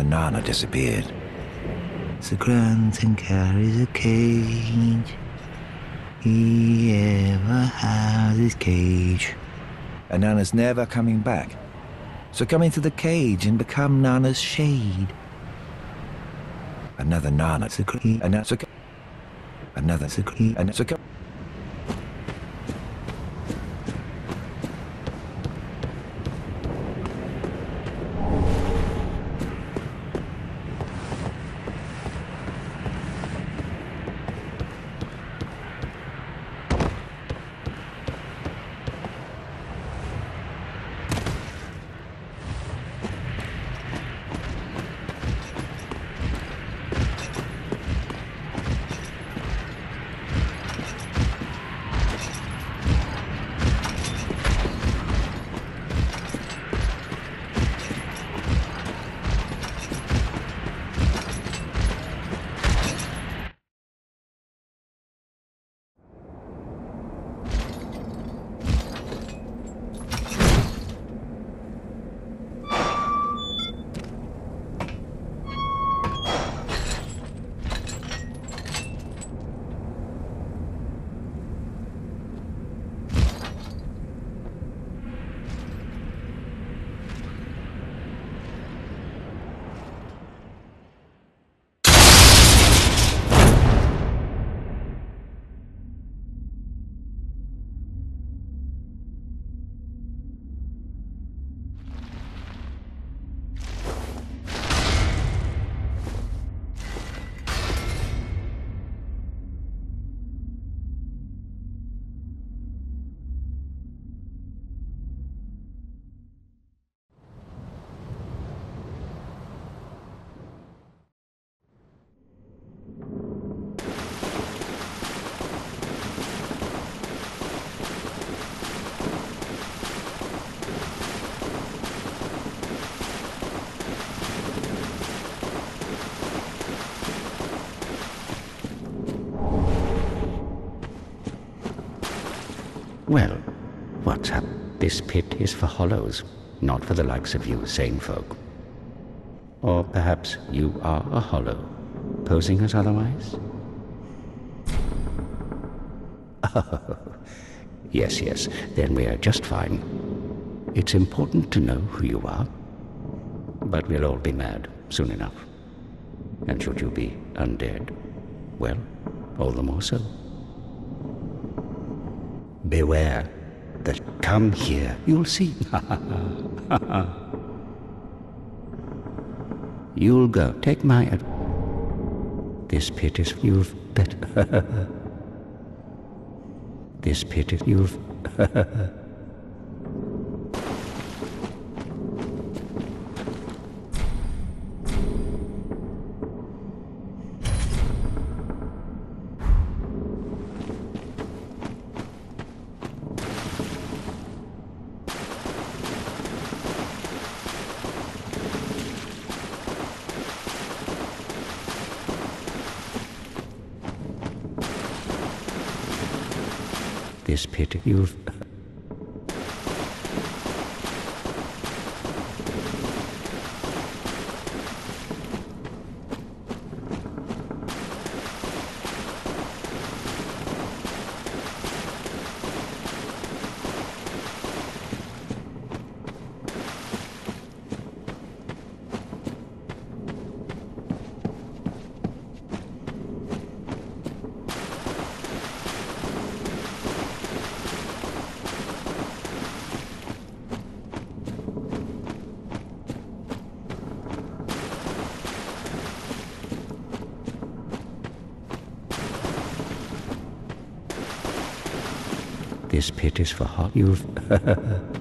Another Nana disappeared. Sir Granton carries a cage. He ever has his cage. And Nana's never coming back. So come into the cage and become Nana's shade. Another Nana. Another. Another. Another. This pit is for hollows, not for the likes of you sane folk. Or perhaps you are a hollow, posing as otherwise? Oh, yes, yes, then we are just fine. It's important to know who you are, but we'll all be mad soon enough. And should you be undead, well, all the more so. Beware that come here, you'll see. you'll go. Take my ad- This pit is you've better. this pit is you've this pit. You've This pit is for hot. You've